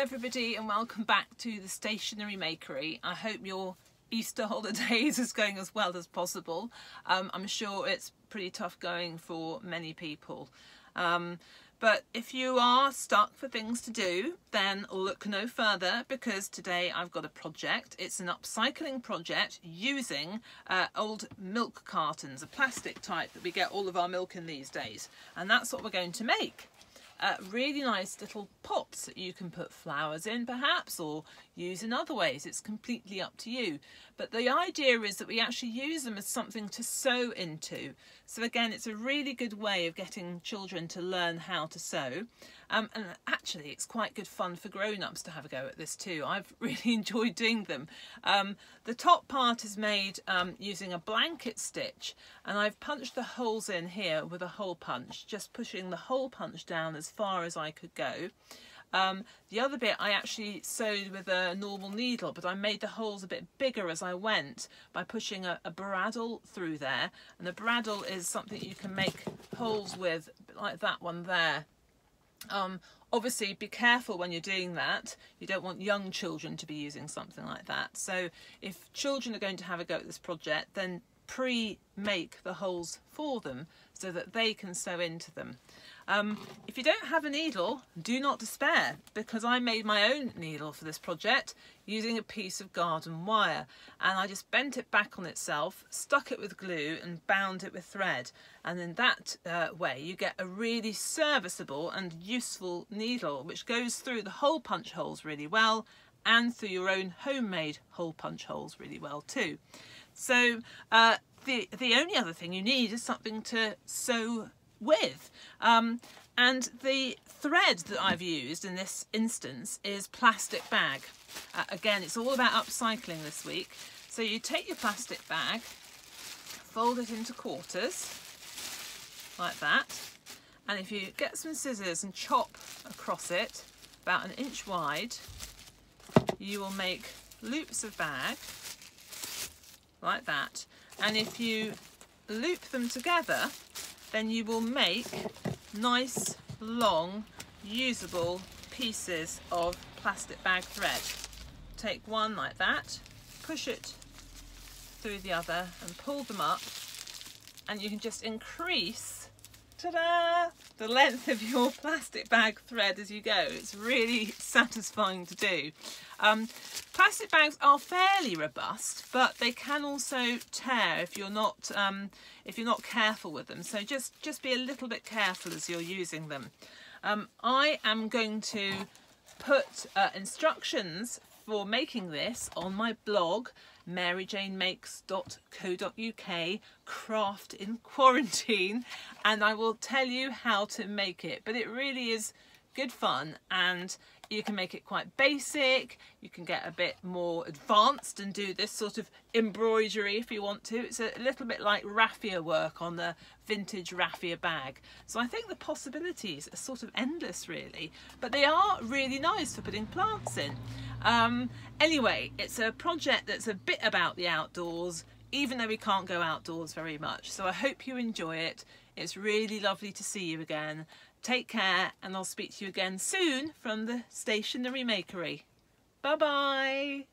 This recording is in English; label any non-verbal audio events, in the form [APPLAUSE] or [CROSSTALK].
everybody and welcome back to the Stationery Makery. I hope your Easter holidays [LAUGHS] is going as well as possible. Um, I'm sure it's pretty tough going for many people. Um, but if you are stuck for things to do, then look no further because today I've got a project. It's an upcycling project using uh, old milk cartons, a plastic type that we get all of our milk in these days. And that's what we're going to make uh, really nice little pots that you can put flowers in perhaps or use in other ways. It's completely up to you. But the idea is that we actually use them as something to sew into. So again, it's a really good way of getting children to learn how to sew. Um, and actually, it's quite good fun for grown-ups to have a go at this too. I've [LAUGHS] really enjoyed doing them. Um, the top part is made um, using a blanket stitch and I've punched the holes in here with a hole punch, just pushing the hole punch down as far as I could go. Um, the other bit I actually sewed with a normal needle, but I made the holes a bit bigger as I went by pushing a, a bradawl through there. And the bradawl is something you can make holes with, like that one there. Um, obviously be careful when you're doing that you don't want young children to be using something like that so if children are going to have a go at this project then pre-make the holes for them so that they can sew into them. Um, if you don't have a needle, do not despair because I made my own needle for this project using a piece of garden wire and I just bent it back on itself, stuck it with glue and bound it with thread and in that uh, way you get a really serviceable and useful needle which goes through the hole punch holes really well and through your own homemade hole punch holes really well too. So uh, the, the only other thing you need is something to sew with. Um, and the thread that I've used in this instance is plastic bag. Uh, again, it's all about upcycling this week. So you take your plastic bag, fold it into quarters, like that. And if you get some scissors and chop across it, about an inch wide, you will make loops of bag like that. And if you loop them together, then you will make nice, long, usable pieces of plastic bag thread. Take one like that, push it through the other and pull them up and you can just increase ta-da, the length of your plastic bag thread as you go. It's really satisfying to do. Um, plastic bags are fairly robust, but they can also tear if you're not um, if you're not careful with them. So just just be a little bit careful as you're using them. Um, I am going to put uh, instructions for making this on my blog maryjanemakes.co.uk craft in quarantine and I will tell you how to make it. But it really is good fun and you can make it quite basic. You can get a bit more advanced and do this sort of embroidery if you want to. It's a little bit like raffia work on the vintage raffia bag. So I think the possibilities are sort of endless really. But they are really nice for putting plants in. Um, anyway it's a project that's a bit about the outdoors even though we can't go outdoors very much. So I hope you enjoy it. It's really lovely to see you again Take care and I'll speak to you again soon from the Stationery Makery. Bye bye.